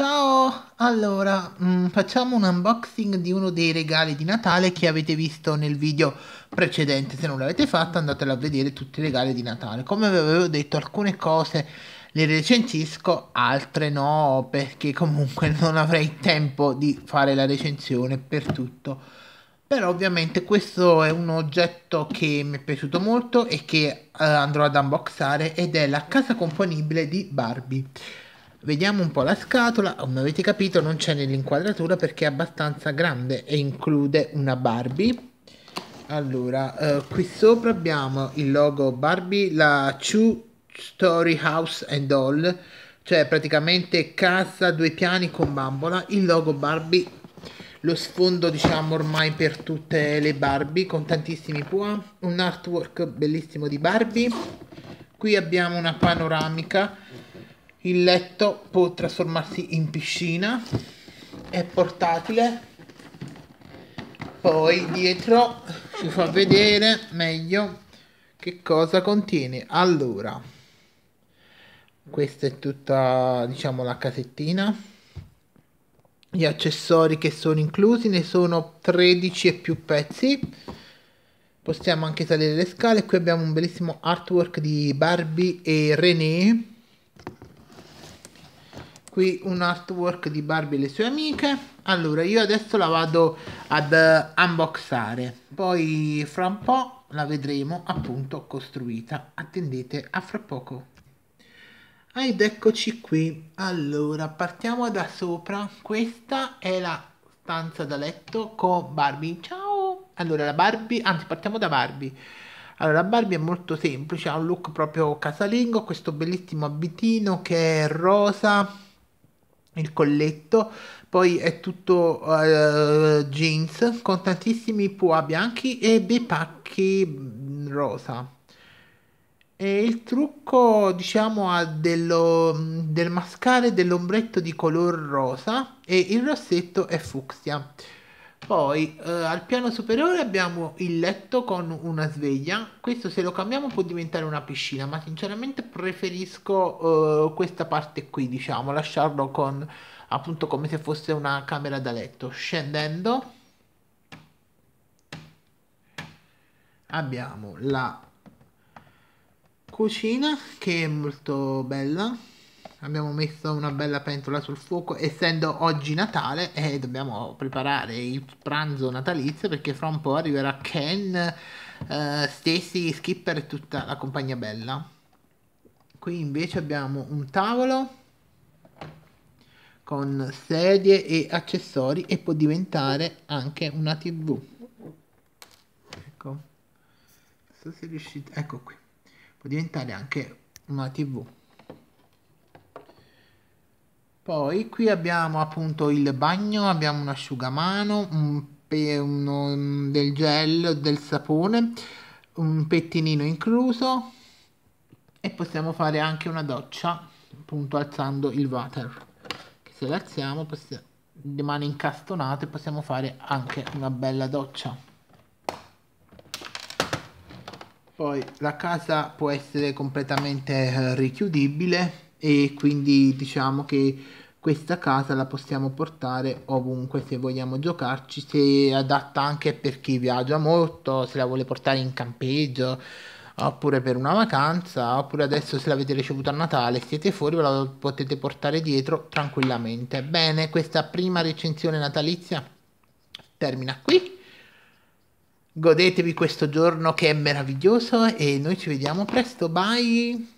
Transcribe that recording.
Ciao! Allora, mm, facciamo un unboxing di uno dei regali di Natale che avete visto nel video precedente. Se non l'avete fatto andatelo a vedere tutti i regali di Natale. Come vi avevo detto, alcune cose le recensisco, altre no, perché comunque non avrei tempo di fare la recensione per tutto. Però ovviamente questo è un oggetto che mi è piaciuto molto e che eh, andrò ad unboxare ed è la casa componibile di Barbie. Vediamo un po' la scatola, come avete capito non c'è nell'inquadratura perché è abbastanza grande e include una Barbie. Allora, eh, qui sopra abbiamo il logo Barbie, la Two Story House and Doll, cioè praticamente casa due piani con bambola, il logo Barbie, lo sfondo diciamo ormai per tutte le Barbie con tantissimi pua, un artwork bellissimo di Barbie, qui abbiamo una panoramica il letto può trasformarsi in piscina, è portatile. Poi dietro ci fa vedere meglio che cosa contiene. Allora, questa è tutta, diciamo, la casettina. Gli accessori che sono inclusi ne sono 13 e più pezzi. Possiamo anche salire le scale. Qui abbiamo un bellissimo artwork di Barbie e René qui un artwork di Barbie e le sue amiche. Allora io adesso la vado ad unboxare. Poi fra un po' la vedremo appunto costruita. Attendete a fra poco. Ed eccoci qui. Allora partiamo da sopra. Questa è la stanza da letto con Barbie. Ciao! Allora la Barbie anzi partiamo da Barbie. Allora, Barbie è molto semplice, ha un look proprio casalingo, questo bellissimo abitino che è rosa, il colletto, poi è tutto uh, jeans con tantissimi pua bianchi e dei pacchi rosa. E il trucco, diciamo, ha dello, del mascare dell'ombretto di color rosa e il rossetto è fucsia. Poi eh, al piano superiore abbiamo il letto con una sveglia. Questo se lo cambiamo può diventare una piscina, ma sinceramente preferisco eh, questa parte qui, diciamo, lasciarlo con appunto come se fosse una camera da letto. Scendendo abbiamo la cucina che è molto bella abbiamo messo una bella pentola sul fuoco essendo oggi Natale e eh, dobbiamo preparare il pranzo natalizio perché fra un po' arriverà Ken, eh, Stacy, Skipper e tutta la compagnia bella. Qui invece abbiamo un tavolo con sedie e accessori e può diventare anche una tv ecco. So se riuscite ecco qui. Può diventare anche una tv poi qui abbiamo appunto il bagno, abbiamo un asciugamano, un uno, del gel, del sapone, un pettinino incluso e possiamo fare anche una doccia appunto alzando il water. Che se l'alziamo le mani incastonate possiamo fare anche una bella doccia. Poi la casa può essere completamente eh, richiudibile e quindi diciamo che questa casa la possiamo portare ovunque se vogliamo giocarci, se è adatta anche per chi viaggia molto, se la vuole portare in campeggio oppure per una vacanza, oppure adesso se l'avete ricevuta a Natale, siete fuori, ve la potete portare dietro tranquillamente. Bene, questa prima recensione natalizia termina qui. Godetevi questo giorno che è meraviglioso e noi ci vediamo presto, bye!